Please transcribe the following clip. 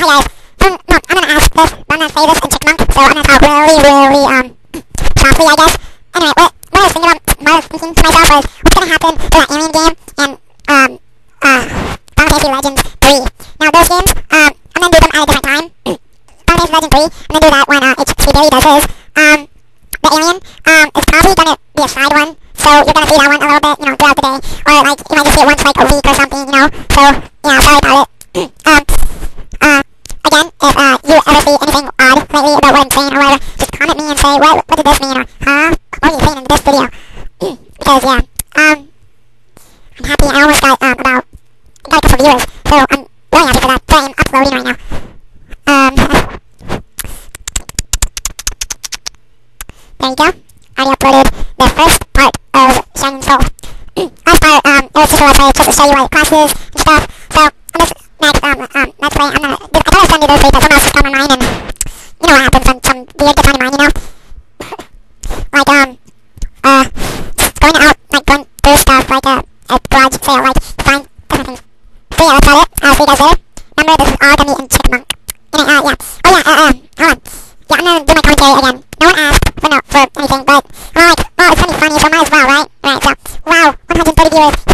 hi guys. Um, no, I'm gonna ask this, I'm gonna say this in Chipmunk, so I'm gonna talk really, really, um, softly, I guess. Anyway, what, what I was thinking about, what I was thinking to myself was, what's gonna happen to that alien game and, um, uh, Final Fantasy Legends 3. Now, those games, um, I'm gonna do them at a different time. Final Fantasy Legends 3, I'm gonna do that when, uh, HP Billy does his. Um, the alien, um, is probably gonna be a side one, so you're gonna see that one a little bit, you know, throughout the day. Or, like, you might just see it once, like, a week or something, you know? So, yeah, sorry about it. um, lately about what I'm saying or whatever, just comment me and say, what, what did this mean, or, huh? What are you saying in this video? because, yeah, um, I'm happy, I almost got, um, about, got a couple viewers, so I'm really happy for that. Sorry, I'm uploading right now. Um, there you go. I uploaded the first part of Shining Soul. Last part, um, it was just a website just to show you like classes and stuff. So, on this next, um, um, let's play, I'm gonna, I thought I was gonna do this week, but someone else just found my mine, like, um, uh, going out, like, going through stuff, like, uh, a garage sale, like, find different things. So yeah, that's about it. I'll see you guys later. Remember, this is all gonna be in Chipmunk. And, uh, yeah. Oh yeah, uh, um, hold on. Yeah, I'm gonna do my commentary again. No one asked for, no, for anything, but, I'm like, oh, it's gonna be funny, so might as well, right? Right, so, wow, 130 viewers.